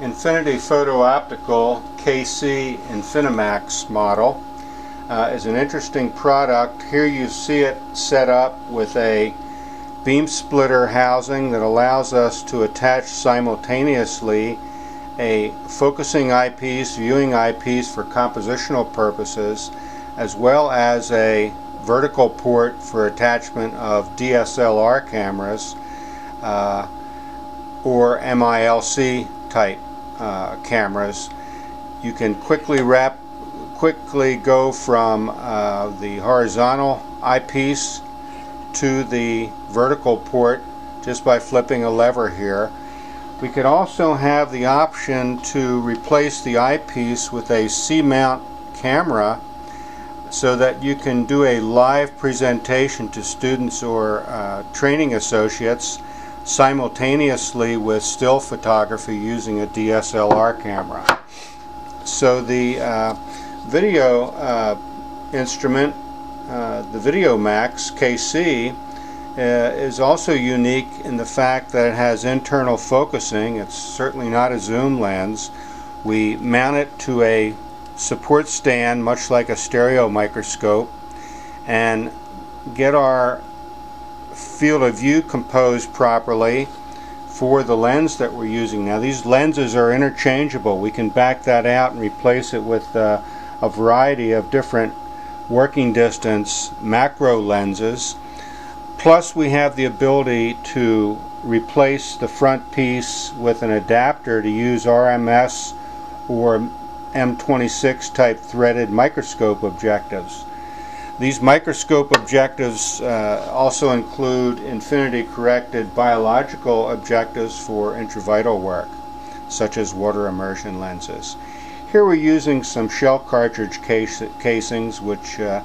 Infinity Photo Optical KC Infinimax model uh, is an interesting product. Here you see it set up with a beam splitter housing that allows us to attach simultaneously a focusing eyepiece, viewing eyepiece for compositional purposes, as well as a vertical port for attachment of DSLR cameras uh, or MILC type uh, cameras, you can quickly wrap, quickly go from uh, the horizontal eyepiece to the vertical port just by flipping a lever here. We could also have the option to replace the eyepiece with a C-mount camera so that you can do a live presentation to students or uh, training associates simultaneously with still photography using a DSLR camera. So the uh, video uh, instrument, uh, the Video Max KC, uh, is also unique in the fact that it has internal focusing. It's certainly not a zoom lens. We mount it to a support stand much like a stereo microscope and get our field of view composed properly for the lens that we're using. Now these lenses are interchangeable. We can back that out and replace it with uh, a variety of different working distance macro lenses. Plus we have the ability to replace the front piece with an adapter to use RMS or M26 type threaded microscope objectives. These microscope objectives uh, also include infinity corrected biological objectives for intravital work, such as water immersion lenses. Here we're using some shell cartridge case casings which uh,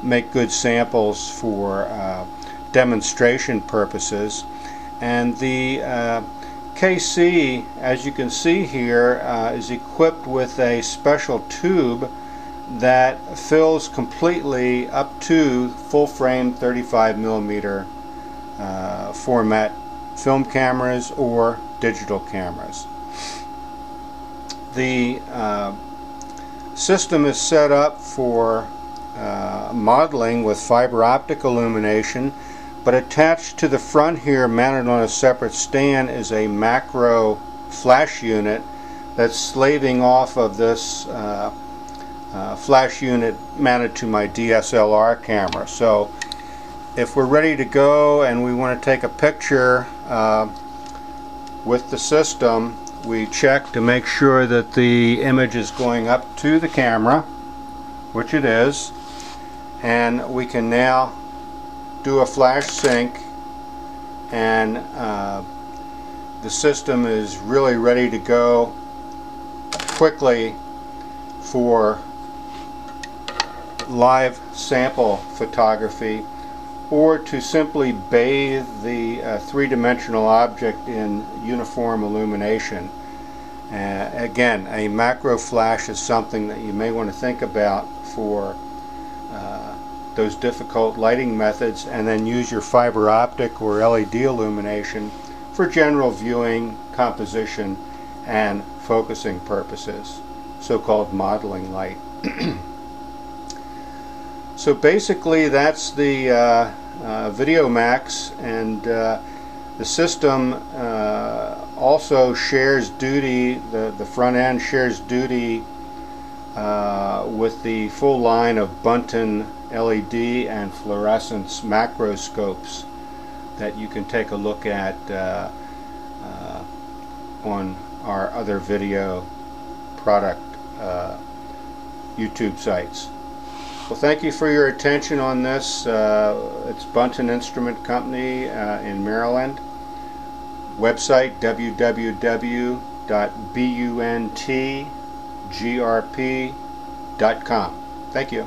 make good samples for uh, demonstration purposes. And the uh, KC, as you can see here, uh, is equipped with a special tube that fills completely up to full frame 35 millimeter uh, format film cameras or digital cameras. The uh, system is set up for uh, modeling with fiber optic illumination but attached to the front here mounted on a separate stand is a macro flash unit that's slaving off of this uh, flash unit mounted to my DSLR camera. So if we're ready to go and we want to take a picture uh, with the system, we check to make sure that the image is going up to the camera, which it is, and we can now do a flash sync and uh, the system is really ready to go quickly for live sample photography or to simply bathe the uh, three-dimensional object in uniform illumination. Uh, again, a macro flash is something that you may want to think about for uh, those difficult lighting methods and then use your fiber optic or LED illumination for general viewing, composition, and focusing purposes, so-called modeling light. So basically that's the uh, uh, Video Max and uh, the system uh, also shares duty, the, the front end shares duty uh, with the full line of Bunton LED and fluorescence macroscopes that you can take a look at uh, on our other video product YouTube sites. Well, thank you for your attention on this. Uh, it's Bunton Instrument Company uh, in Maryland. Website www.buntgrp.com. Thank you.